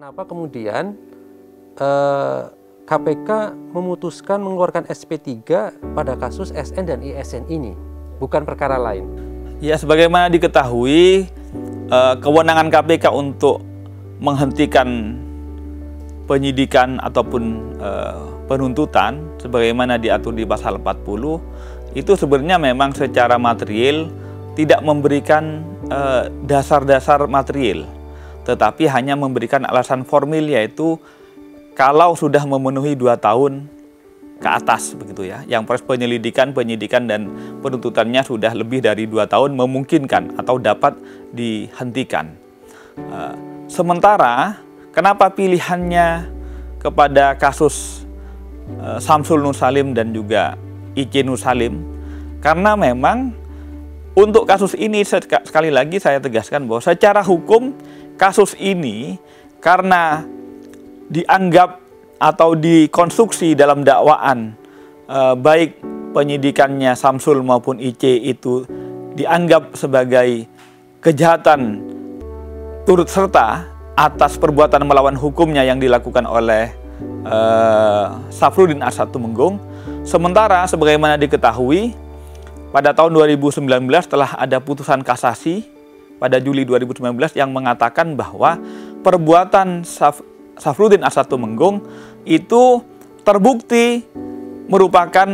Kenapa kemudian eh, KPK memutuskan mengeluarkan SP3 pada kasus SN dan ISN ini, bukan perkara lain? Ya, sebagaimana diketahui, eh, kewenangan KPK untuk menghentikan penyidikan ataupun eh, penuntutan sebagaimana diatur di pasal 40 itu sebenarnya memang secara material tidak memberikan eh, dasar-dasar material tetapi hanya memberikan alasan formil yaitu kalau sudah memenuhi dua tahun ke atas begitu ya, yang proses penyelidikan, penyidikan dan penuntutannya sudah lebih dari dua tahun memungkinkan atau dapat dihentikan. Eh, sementara kenapa pilihannya kepada kasus eh, Samsul Nur Salim dan juga Ici Nur Salim? Karena memang untuk kasus ini sekali lagi saya tegaskan bahwa secara hukum kasus ini karena dianggap atau dikonstruksi dalam dakwaan eh, baik penyidikannya Samsul maupun IC itu dianggap sebagai kejahatan turut serta atas perbuatan melawan hukumnya yang dilakukan oleh eh, Safrudin Asad Tumenggung. Sementara sebagaimana diketahui pada tahun 2019 telah ada putusan kasasi pada Juli 2019 yang mengatakan bahwa perbuatan Saf Safrudin Asad Tumenggung itu terbukti merupakan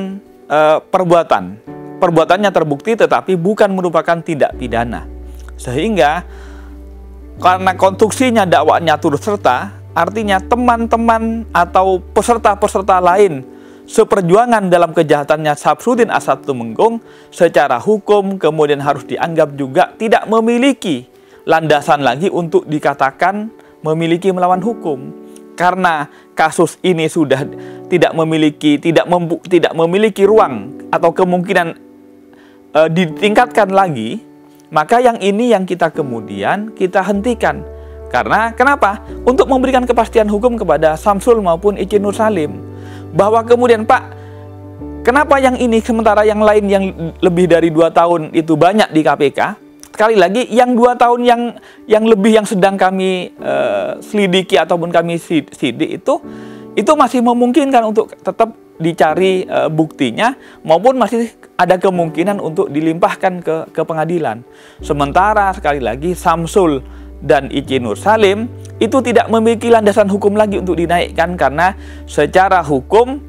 e, perbuatan. Perbuatannya terbukti tetapi bukan merupakan tindak pidana. Sehingga karena konstruksinya dakwanya turut serta, artinya teman-teman atau peserta-peserta lain seperjuangan dalam kejahatannya Sabsudin Asad Tumenggung secara hukum kemudian harus dianggap juga tidak memiliki landasan lagi untuk dikatakan memiliki melawan hukum. Karena kasus ini sudah tidak memiliki tidak membu, tidak memiliki ruang atau kemungkinan e, ditingkatkan lagi maka yang ini yang kita kemudian kita hentikan. Karena kenapa? Untuk memberikan kepastian hukum kepada Samsul maupun Ici Nur Salim bahwa kemudian Pak, kenapa yang ini sementara yang lain yang lebih dari dua tahun itu banyak di KPK? Sekali lagi, yang dua tahun yang yang lebih yang sedang kami uh, selidiki ataupun kami sidik itu itu masih memungkinkan untuk tetap dicari uh, buktinya maupun masih ada kemungkinan untuk dilimpahkan ke ke pengadilan. Sementara sekali lagi Samsul dan Ici Nur Salim itu tidak memiliki landasan hukum lagi untuk dinaikkan karena secara hukum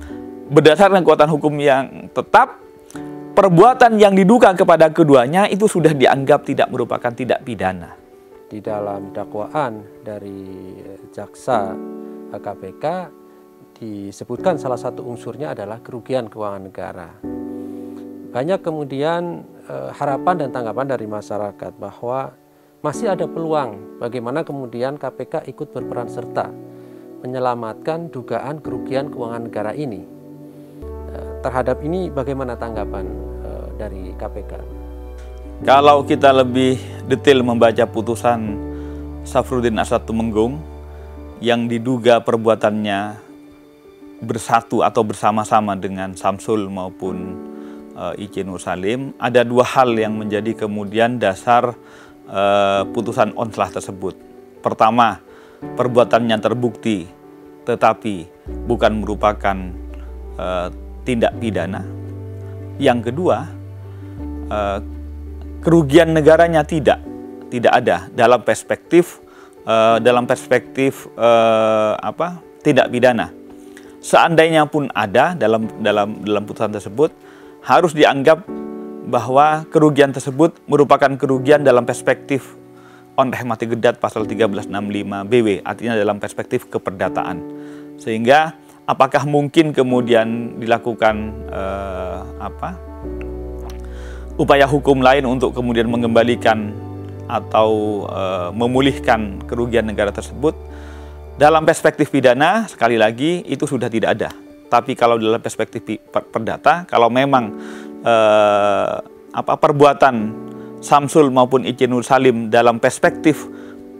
berdasarkan kekuatan hukum yang tetap perbuatan yang diduga kepada keduanya itu sudah dianggap tidak merupakan tidak pidana. Di dalam dakwaan dari jaksa KPK disebutkan salah satu unsurnya adalah kerugian keuangan negara. Banyak kemudian eh, harapan dan tanggapan dari masyarakat bahwa masih ada peluang bagaimana kemudian KPK ikut berperan serta menyelamatkan dugaan kerugian keuangan negara ini. Eh, terhadap ini bagaimana tanggapan eh, dari KPK? Kalau kita lebih detail membaca putusan Safrudin Asad Tumenggung yang diduga perbuatannya bersatu atau bersama-sama dengan Samsul maupun uh, Nur Salim, ada dua hal yang menjadi kemudian dasar uh, putusan onslah tersebut. Pertama, perbuatannya terbukti tetapi bukan merupakan uh, tindak pidana. Yang kedua, uh, kerugian negaranya tidak tidak ada dalam perspektif uh, dalam perspektif uh, apa tidak pidana. Seandainya pun ada dalam dalam dalam putusan tersebut harus dianggap bahwa kerugian tersebut merupakan kerugian dalam perspektif on mati gedat pasal 1365 BW, artinya dalam perspektif keperdataan. Sehingga apakah mungkin kemudian dilakukan eh, apa upaya hukum lain untuk kemudian mengembalikan atau eh, memulihkan kerugian negara tersebut dalam perspektif pidana sekali lagi itu sudah tidak ada. Tapi kalau dalam perspektif perdata, kalau memang eh, apa perbuatan Samsul maupun Icinul Salim dalam perspektif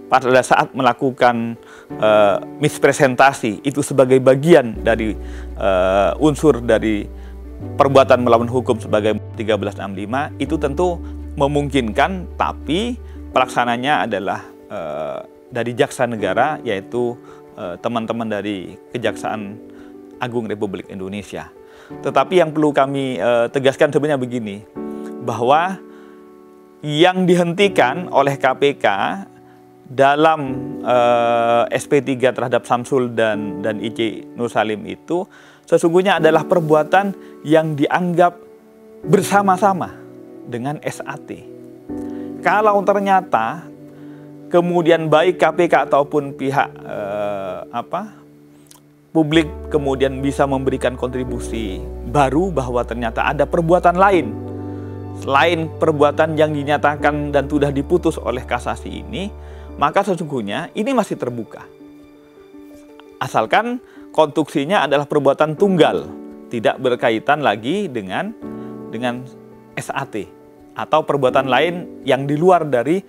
pada saat melakukan uh, mispresentasi itu sebagai bagian dari uh, unsur dari perbuatan melawan hukum sebagai 1365 itu tentu memungkinkan tapi pelaksananya adalah uh, dari jaksa negara yaitu teman-teman dari Kejaksaan Agung Republik Indonesia. Tetapi yang perlu kami uh, tegaskan sebenarnya begini, bahwa yang dihentikan oleh KPK dalam uh, SP3 terhadap Samsul dan dan IC Nur Salim itu sesungguhnya adalah perbuatan yang dianggap bersama-sama dengan SAT. Kalau ternyata kemudian baik KPK ataupun pihak uh, apa publik kemudian bisa memberikan kontribusi baru bahwa ternyata ada perbuatan lain selain perbuatan yang dinyatakan dan sudah diputus oleh kasasi ini, maka sesungguhnya ini masih terbuka. Asalkan konstruksinya adalah perbuatan tunggal, tidak berkaitan lagi dengan dengan SAT atau perbuatan lain yang di luar dari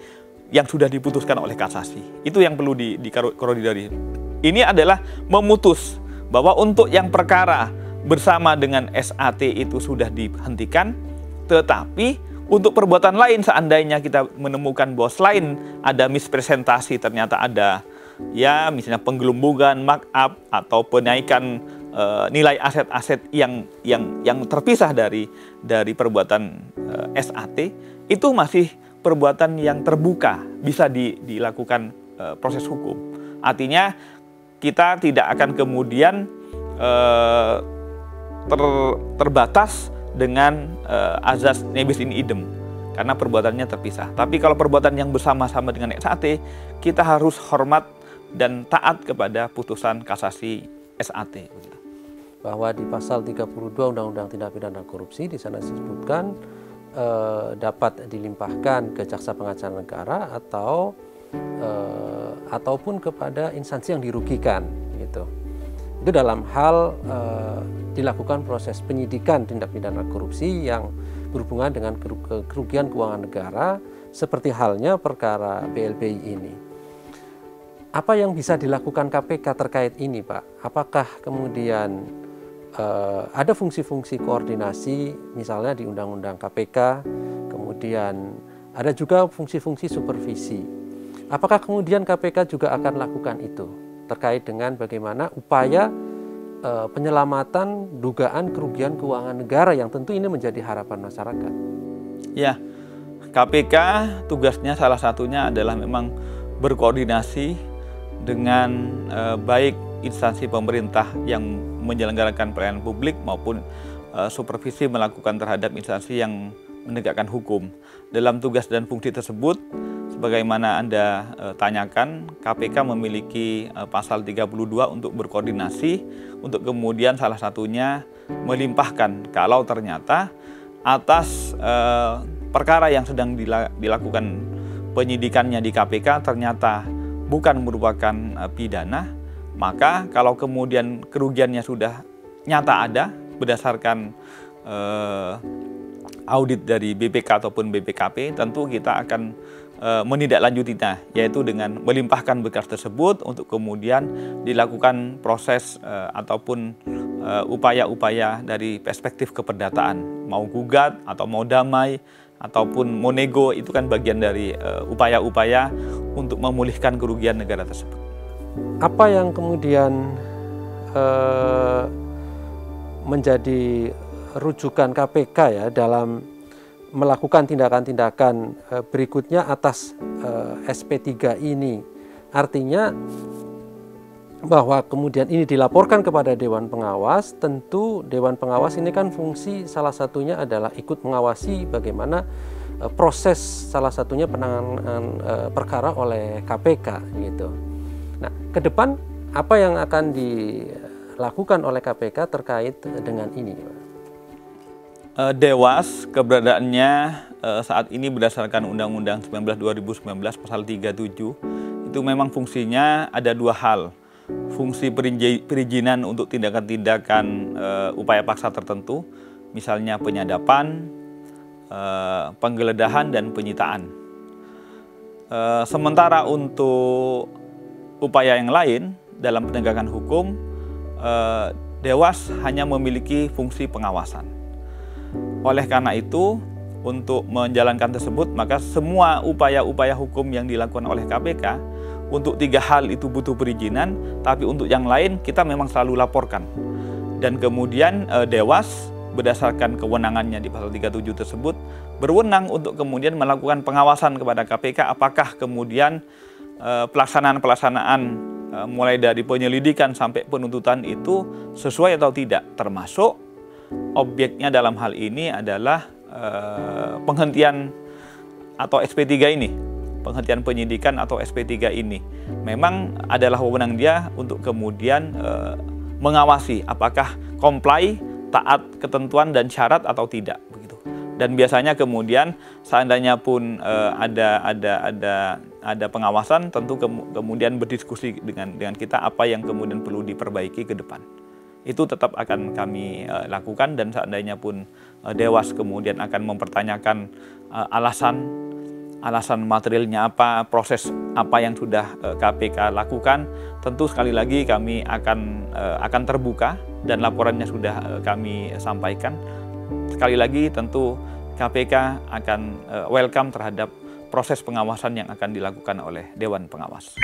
yang sudah diputuskan oleh kasasi. Itu yang perlu di, di koridori ini adalah memutus bahwa untuk yang perkara bersama dengan SAT itu sudah dihentikan, tetapi untuk perbuatan lain seandainya kita menemukan bahwa selain ada mispresentasi ternyata ada ya misalnya penggelembungan, markup atau penaikan e, nilai aset-aset yang yang yang terpisah dari dari perbuatan e, eh, SAT itu masih perbuatan yang terbuka bisa di, dilakukan e, proses hukum. Artinya kita tidak akan kemudian uh, ter, terbatas dengan uh, azas nebis in idem karena perbuatannya terpisah. Tapi kalau perbuatan yang bersama-sama dengan SAT, kita harus hormat dan taat kepada putusan kasasi SAT. Bahwa di pasal 32 Undang-Undang Tindak Pidana Korupsi di sana disebutkan eh, dapat dilimpahkan ke jaksa pengacara negara atau eh, ataupun kepada instansi yang dirugikan gitu. Itu dalam hal eh, dilakukan proses penyidikan tindak pidana korupsi yang berhubungan dengan kerugian keuangan negara seperti halnya perkara BLBI ini. Apa yang bisa dilakukan KPK terkait ini, Pak? Apakah kemudian uh, ada fungsi-fungsi koordinasi misalnya di Undang-Undang KPK, kemudian ada juga fungsi-fungsi supervisi Apakah kemudian KPK juga akan lakukan itu terkait dengan bagaimana upaya e, penyelamatan dugaan kerugian keuangan negara yang tentu ini menjadi harapan masyarakat? Ya, KPK tugasnya salah satunya adalah memang berkoordinasi dengan e, baik instansi pemerintah yang menyelenggarakan pelayanan publik maupun e, supervisi melakukan terhadap instansi yang menegakkan hukum. Dalam tugas dan fungsi tersebut, sebagaimana Anda e, tanyakan, KPK memiliki e, pasal 32 untuk berkoordinasi untuk kemudian salah satunya melimpahkan. Kalau ternyata atas e, perkara yang sedang dilakukan penyidikannya di KPK ternyata bukan merupakan pidana, maka kalau kemudian kerugiannya sudah nyata ada berdasarkan audit dari BPK ataupun BPKP, tentu kita akan Eh, menindaklanjutinya, yaitu dengan melimpahkan berkas tersebut untuk kemudian dilakukan proses uh, ataupun eh, upaya-upaya dari perspektif keperdataan, mau gugat atau mau damai ataupun mau nego itu kan bagian dari upaya-upaya untuk memulihkan kerugian negara tersebut. Apa yang kemudian menjadi rujukan KPK ya dalam melakukan tindakan-tindakan eh, berikutnya atas eh, SP3 ini. Artinya bahwa kemudian ini dilaporkan kepada Dewan Pengawas, tentu Dewan Pengawas ini kan fungsi salah satunya adalah ikut mengawasi bagaimana eh, proses salah satunya penanganan perkara oleh KPK gitu. Nah, ke depan apa yang akan dilakukan oleh KPK terkait dengan ini? uh, Dewas keberadaannya uh, saat ini berdasarkan Undang-Undang 19 2019 pasal 37 itu memang fungsinya ada dua hal. Fungsi perizinan untuk tindakan-tindakan uh, upaya paksa tertentu, misalnya penyadapan, penggeledahan dan penyitaan. Sementara untuk upaya yang lain dalam penegakan hukum, Dewas hanya memiliki fungsi pengawasan. Oleh karena itu, untuk menjalankan tersebut, maka semua upaya-upaya hukum yang dilakukan oleh KPK untuk tiga hal itu butuh perizinan, tapi untuk yang lain kita memang selalu laporkan. Dan kemudian eh, Dewas berdasarkan kewenangannya di pasal 37 tersebut berwenang untuk kemudian melakukan pengawasan kepada KPK apakah kemudian eh, pelaksanaan-pelaksanaan eh, mulai dari penyelidikan sampai penuntutan itu sesuai atau tidak termasuk objeknya dalam hal ini adalah eh, penghentian atau SP3 ini penghentian penyidikan atau SP3 ini memang adalah wewenang dia untuk kemudian e, mengawasi apakah comply taat ketentuan dan syarat atau tidak begitu. Dan biasanya kemudian seandainya pun e, ada ada ada ada pengawasan tentu ke, kemudian berdiskusi dengan dengan kita apa yang kemudian perlu diperbaiki ke depan. Itu tetap akan kami e, lakukan dan seandainya pun e, dewas kemudian akan mempertanyakan e, alasan alasan materialnya apa, proses apa yang sudah KPK lakukan, tentu sekali lagi kami akan akan terbuka dan laporannya sudah kami sampaikan. Sekali lagi tentu KPK akan welcome terhadap proses pengawasan yang akan dilakukan oleh Dewan Pengawas.